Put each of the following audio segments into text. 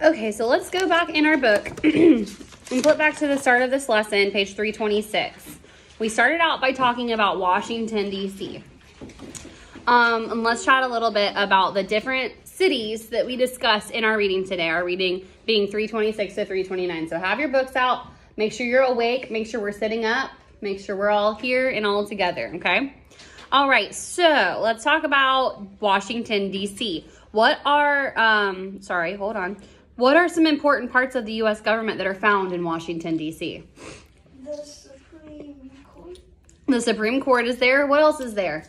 Okay, so let's go back in our book and flip back to the start of this lesson, page 326. We started out by talking about Washington, D.C. Um, and let's chat a little bit about the different cities that we discussed in our reading today. Our reading being 326 to 329. So have your books out. Make sure you're awake. Make sure we're sitting up. Make sure we're all here and all together, okay? All right, so let's talk about Washington, D.C. What are, um, sorry, hold on. What are some important parts of the U.S. government that are found in Washington, D.C.? The Supreme Court. The Supreme Court is there. What else is there?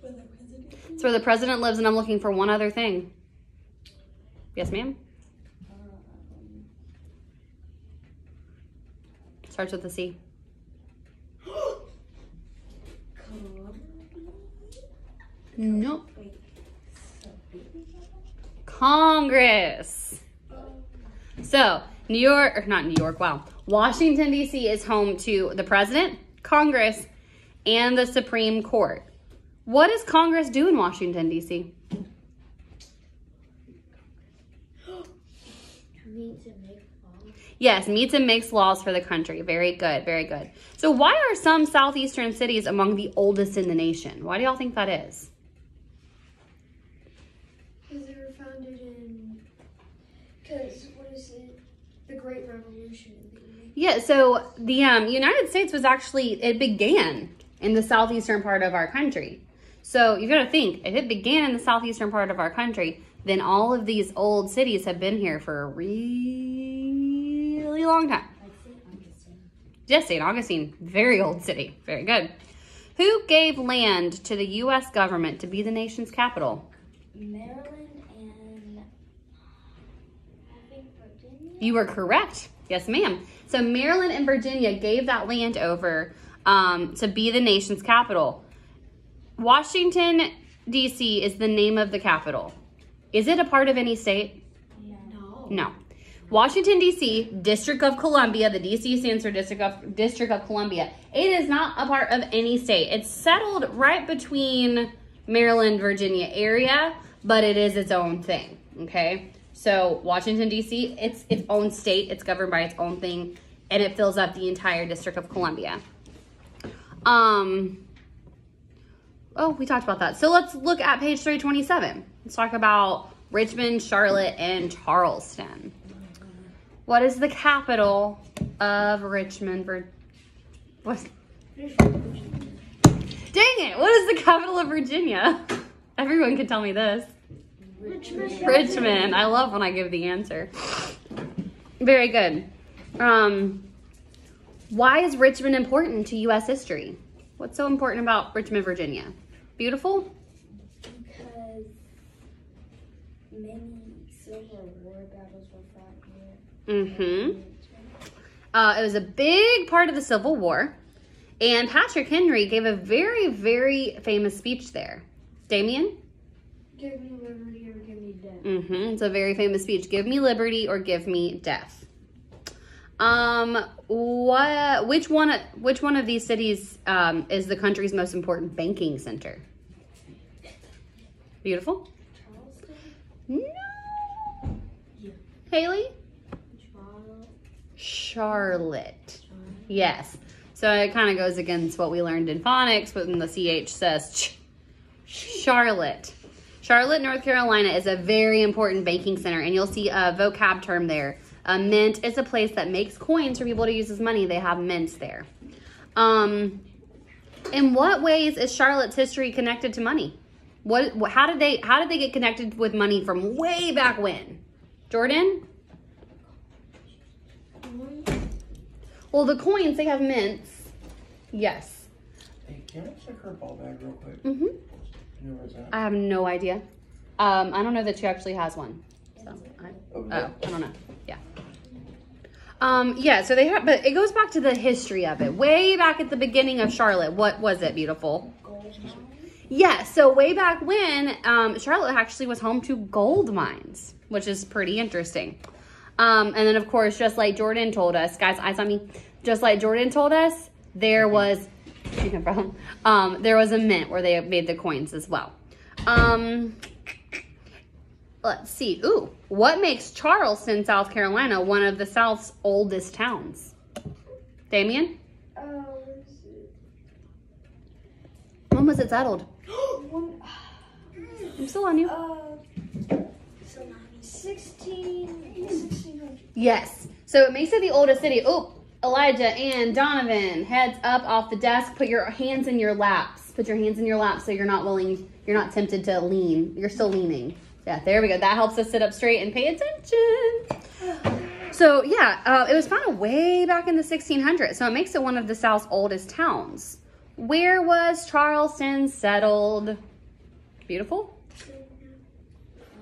Where the president. It's where the president lives, and I'm looking for one other thing. Yes, ma'am? Um. Starts with a C. Nope. Congress. So, New York, or not New York, wow. Washington, D.C. is home to the president, Congress, and the Supreme Court. What does Congress do in Washington, D.C.? Meet to make laws. Yes, meets and makes laws for the country. Very good, very good. So, why are some southeastern cities among the oldest in the nation? Why do y'all think that is? Because they were founded in. Because what is it? The Great Revolution. Yeah, so the um, United States was actually, it began in the southeastern part of our country. So you've got to think, if it began in the southeastern part of our country, then all of these old cities have been here for a really long time. Yes, St. Augustine, very old city. Very good. Who gave land to the U.S. government to be the nation's capital? Maryland and. I think Virginia. You were correct. Yes, ma'am. So Maryland and Virginia gave that land over um, to be the nation's capital. Washington, D.C. is the name of the capital. Is it a part of any state? No. No. Washington, D.C., District of Columbia, the D.C. stands for District of, District of Columbia. It is not a part of any state. It's settled right between Maryland, Virginia area, but it is its own thing, okay? So Washington, D.C., it's its own state. It's governed by its own thing, and it fills up the entire District of Columbia. Um, oh, we talked about that. So let's look at page 327. Let's talk about Richmond, Charlotte, and Charleston. What is the capital of Richmond? Vir- what? Dang it! What is the capital of Virginia? Everyone can tell me this. Richmond. Richmond. I love when I give the answer. Very good. Um, why is Richmond important to U.S. history? What's so important about Richmond, Virginia? Beautiful? Because many Civil War battles were fought here. Mm-hmm. Uh, it was a big part of the Civil War. And Patrick Henry gave a very, very famous speech there. Damien? Give me liberty death. Mm-hmm. It's a very famous speech. Give me liberty or give me death. Um, what? Which one? Which one of these cities um, is the country's most important banking center? Beautiful. Charleston. No. Yeah. Haley. Charlotte. Charlotte. Yes. So it kind of goes against what we learned in phonics, when the ch says ch. Charlotte. Charlotte, North Carolina is a very important banking center, and you'll see a vocab term there. A mint is a place that makes coins for people to use as money. They have mints there. Um, in what ways is Charlotte's history connected to money? What? How did they? How did they get connected with money from way back when? Jordan? Well, the coins they have mints. Yes. Hey, can I check her ball bag real quick? hmm I have no idea. Um, I don't know that she actually has one. So I, oh. I don't know. Yeah. Um, yeah. So they have, but it goes back to the history of it. Way back at the beginning of Charlotte, what was it? Beautiful. Yeah. So way back when, um, Charlotte actually was home to gold mines, which is pretty interesting. Um, and then of course, just like Jordan told us, guys, eyes on me. Just like Jordan told us, there was, no problem. Um, there was a mint where they made the coins as well. Um, let's see. Ooh, what makes Charleston, South Carolina, one of the South's oldest towns? Damien, it? when was it settled? I'm still on you. uh, 16, 1600. Yes. So it makes it the oldest city. Oh, Elijah and Donovan, heads up off the desk. Put your hands in your laps. Put your hands in your laps so you're not willing, you're not tempted to lean. You're still leaning. Yeah, there we go. That helps us sit up straight and pay attention. So yeah, uh, it was founded way back in the 1600s. So it makes it one of the South's oldest towns. Where was Charleston settled? Beautiful.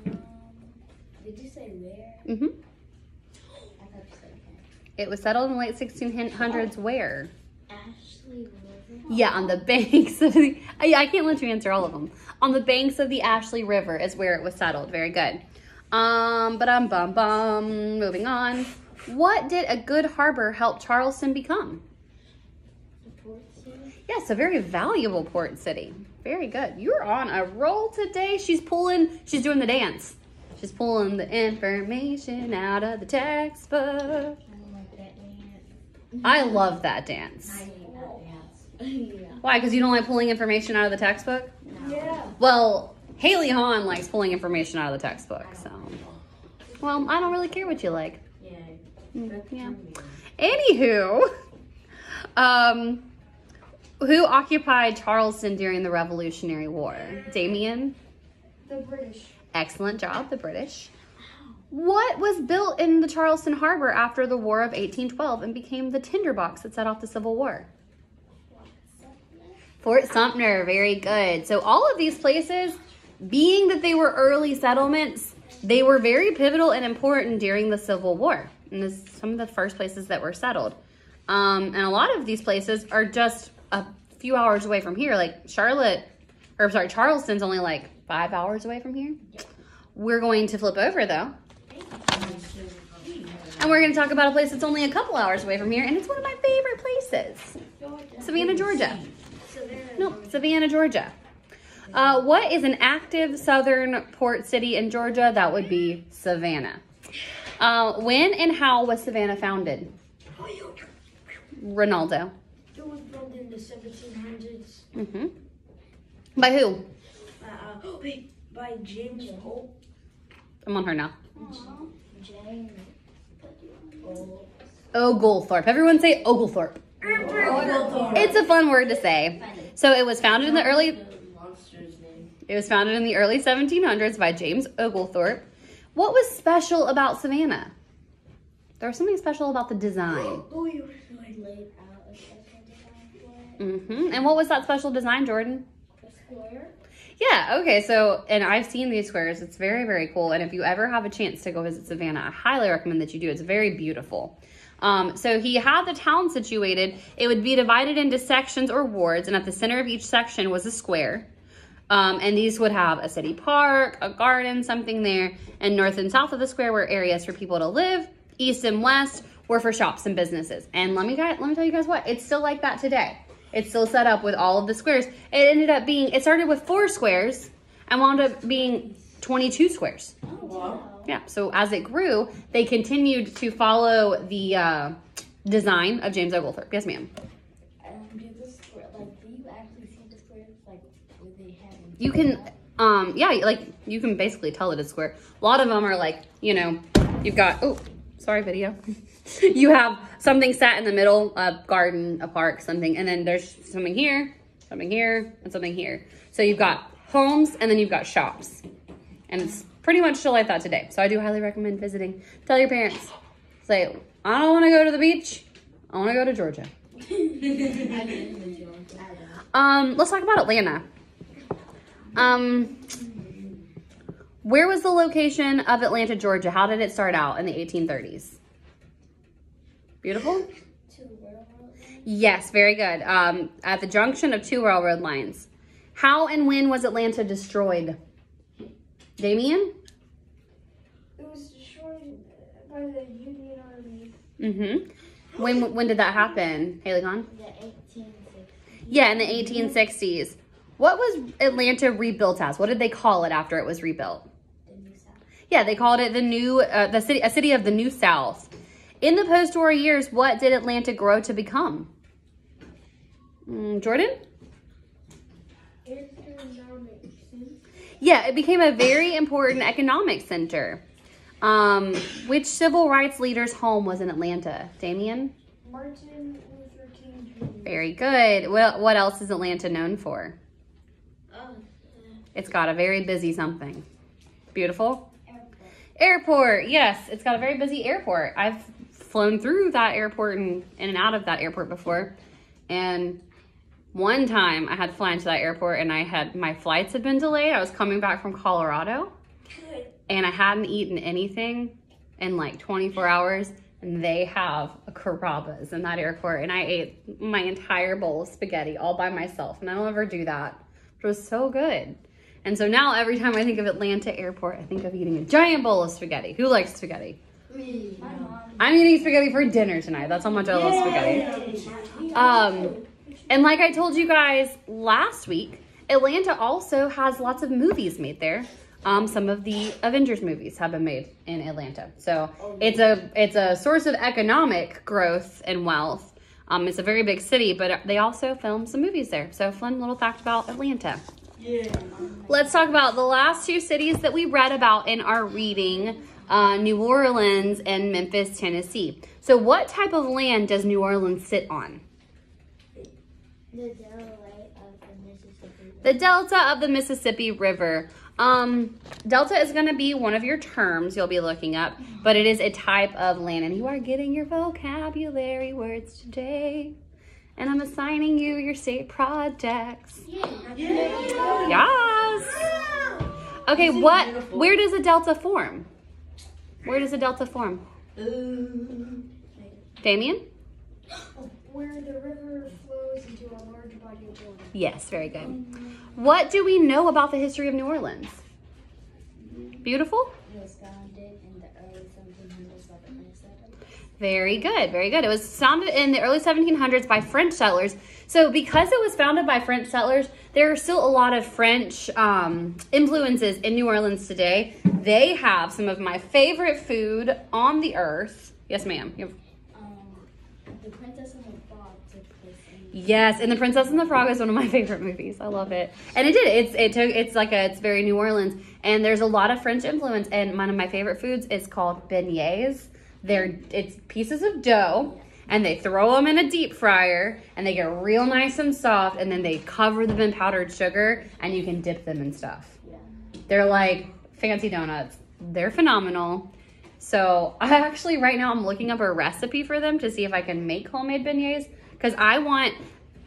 Um, did you say where? Mm-hmm. I thought you said okay. It was settled in the late 1600s. Where? Ashley River. Yeah, on the banks of the. I, I can't let you answer all of them. On the banks of the Ashley River is where it was settled. Very good. Um, but um, bum bum. Moving on. What did a good harbor help Charleston become? The port city. Yes, a very valuable port city. Very good. You're on a roll today. She's pulling. She's doing the dance. She's pulling the information out of the textbook. I love that dance. I hate that dance. yeah. Why? Because you don't like pulling information out of the textbook? No. Yeah. Well, Haley Hahn likes pulling information out of the textbook, so. Well, I don't really care what you like. Yeah. Mm, Yeah. Anywho, um, who occupied Charleston during the Revolutionary War? Damien? The British. Excellent job, the British. What was built in the Charleston Harbor after the War of 1812 and became the tinderbox that set off the Civil War? Fort Sumter, very good. So all of these places, being that they were early settlements, they were very pivotal and important during the Civil War. And this some of the first places that were settled. Um, and a lot of these places are just a few hours away from here. Like Charlotte, or sorry, Charleston's only like five hours away from here. We're going to flip over though. And we're going to talk about a place that's only a couple hours away from here, and it's one of my favorite places Savannah, Georgia. No, Savannah, Georgia. Uh, what is an active southern port city in Georgia? That would be Savannah. Uh, when and how was Savannah founded? Ronaldo. It was built in the 1700s. Mm-hmm. By who? Uh, uh, by James Hope. I'm on her now. Oh. Oglethorpe. Everyone say Oglethorpe. It's a fun word to say. So it was founded in the early. It was founded in the early 1700s by James Oglethorpe. What was special about Savannah? There was something special about the design. Oh, you He laid out a special design for it. hmm And what was that special design, Jordan? The square. Yeah, okay, so, and I've seen these squares. It's very, very cool. And if you ever have a chance to go visit Savannah, I highly recommend that you do. It's very beautiful. Um, so he had the town situated. It would be divided into sections or wards, and at the center of each section was a square. Um, and these would have a city park, a garden, something there. And north and south of the square were areas for people to live. East and west were for shops and businesses. And let me guys, let me tell you guys what, it's still like that today. It's still set up with all of the squares. It ended up being, it started with four squares and wound up being 22 squares. Oh, wow. Yeah, so as it grew, they continued to follow the uh, design of James Oglethorpe. Yes, ma'am. Do the square, like, do you actually see the squares, like, where they have? You can, um, yeah, like you can basically tell it is square. A lot of them are like, you know, you've got, oh, sorry, video. you have something sat in the middle, a garden, a park, something, and then there's something here, something here, and something here. So you've got homes and then you've got shops. And it's pretty much still like that today. So I do highly recommend visiting. Tell your parents, say, I don't want to go to the beach. I want to go to Georgia. I didn't enjoy it. I don't. Um, let's talk about Atlanta. Um, where was the location of Atlanta, Georgia? How did it start out in the 1830s? Beautiful. Two railroad lines? Yes, very good. Um, at the junction of two railroad lines. How and when was Atlanta destroyed? Damien? It was destroyed by the Union Army. Mm-hmm. When when did that happen, Haley Khan? The 1860s. Yeah, in the 1860s. What was Atlanta rebuilt as? What did they call it after it was rebuilt? The New South. Yeah, they called it the new, uh, the city, a city of the New South. In the post-war years, what did Atlanta grow to become? Mm, Jordan? Yeah, it became a very important economic center. Um, which civil rights leader's home was in Atlanta? Damien? Martin Luther King Jr. Very good. Well, what else is Atlanta known for? Oh, It's got a very busy something. Beautiful. Airport. Airport. Yes, it's got a very busy airport. I've flown through that airport and in and out of that airport before. And one time I had to fly into that airport and I had my flights had been delayed. I was coming back from Colorado and I hadn't eaten anything in like 24 hours. And they have a Carrabba's in that airport. And I ate my entire bowl of spaghetti all by myself. And I don't ever do that. It was so good. And so now every time I think of Atlanta Airport, I think of eating a giant bowl of spaghetti. Who likes spaghetti? Me. I'm eating spaghetti for dinner tonight. That's how much I love spaghetti. Um, and like I told you guys last week, Atlanta also has lots of movies made there. Um, some of the Avengers movies have been made in Atlanta, so it's a it's a source of economic growth and wealth. Um, it's a very big city, but they also film some movies there. So fun little fact about Atlanta. Let's talk about the last two cities that we read about in our reading uh, New Orleans and Memphis, Tennessee. So, what type of land does New Orleans sit on? The Delaware of the Mississippi. The delta of the Mississippi River. Um, delta is going to be one of your terms you'll be looking up, but it is a type of land, and you are getting your vocabulary words today. And I'm assigning you your state projects. Yes. Okay, what? Where does a delta form? Where does a delta form? Damien? Where the river flows into a large body of water. Yes, very good. What do we know about the history of New Orleans? Beautiful? It was founded in the early 1700s by the French settlers. Very good, very good. It was founded in the early 1700s by French settlers. So, because it was founded by French settlers, there are still a lot of French um, influences in New Orleans today. They have some of my favorite food on the earth. Yes, ma'am. Um, the Princess and the Frog took place in Yes, and The Princess and the Frog is one of my favorite movies. I love it, and it did. It's it took. It's like a. It's very New Orleans, and there's a lot of French influence. And one of my favorite foods is called beignets. They're it's pieces of dough, and they throw them in a deep fryer, and they get real nice and soft, and then they cover them in powdered sugar, and you can dip them in stuff. Yeah. They're like fancy donuts. They're phenomenal. So I actually right now I'm looking up a recipe for them to see if I can make homemade beignets because I want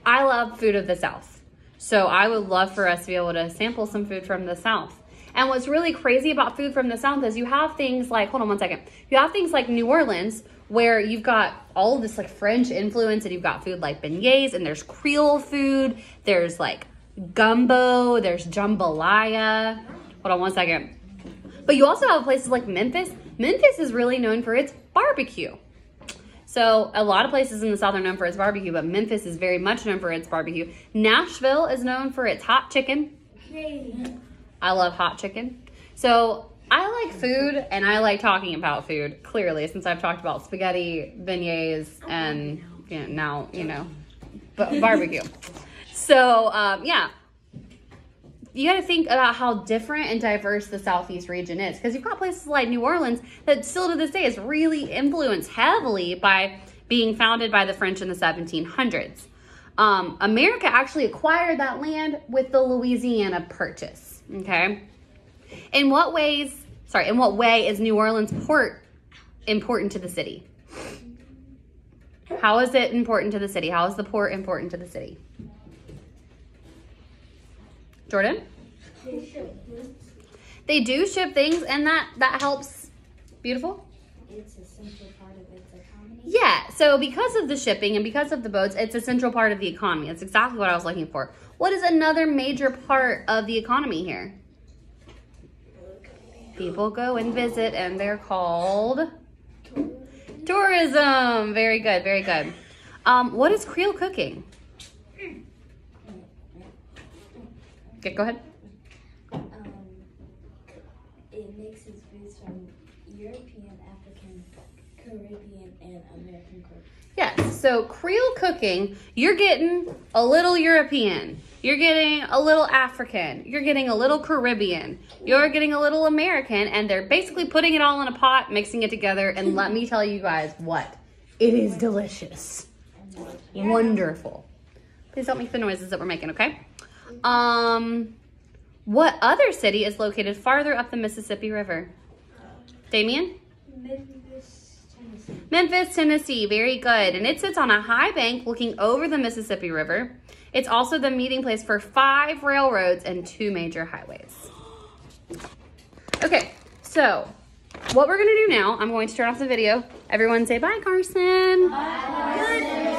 I love food of the South. So I would love for us to be able to sample some food from the South. And what's really crazy about food from the South is you have things like hold on one second. You have things like New Orleans where you've got all this like French influence and you've got food like beignets and there's Creole food, there's like gumbo, there's jambalaya. Hold on one second. But you also have places like Memphis. Memphis is really known for its barbecue. So a lot of places in the South are known for its barbecue, but Memphis is very much known for its barbecue. Nashville is known for its hot chicken. I love hot chicken. So I like food and I like talking about food, clearly, since I've talked about spaghetti, beignets, and you know, now, you know, b- barbecue. So, um, yeah. You got to think about how different and diverse the Southeast region is because you've got places like New Orleans that still to this day is really influenced heavily by being founded by the French in the 1700s. Um, America actually acquired that land with the Louisiana Purchase. Okay. In what ways, sorry, in what way is New Orleans port important to the city? How is it important to the city? How is the port important to the city? Jordan? They do ship things and that that helps. Beautiful? It's a central part of its economy. Yeah, so because of the shipping and because of the boats, it's a central part of the economy. That's exactly what I was looking for. What is another major part of the economy here? People go and visit, and they're called tourism. Very good, very good. Um, what is Creole cooking? Okay, go ahead. Um, it mixes foods from European, African, Caribbean, and American cook. Yes. So Creole cooking, you're getting a little European. You're getting a little African. You're getting a little Caribbean. You're getting a little American. And they're basically putting it all in a pot, mixing it together. And let me tell you guys what? It is delicious. Wonderful. Please don't make the noises that we're making, okay? Um, what other city is located farther up the Mississippi River? Damien? Memphis, Tennessee. Memphis, Tennessee. Very good. And it sits on a high bank looking over the Mississippi River. It's also the meeting place for five railroads and two major highways. Okay, so what we're going to do now, I'm going to turn off the video. Everyone say bye, Carson. Bye.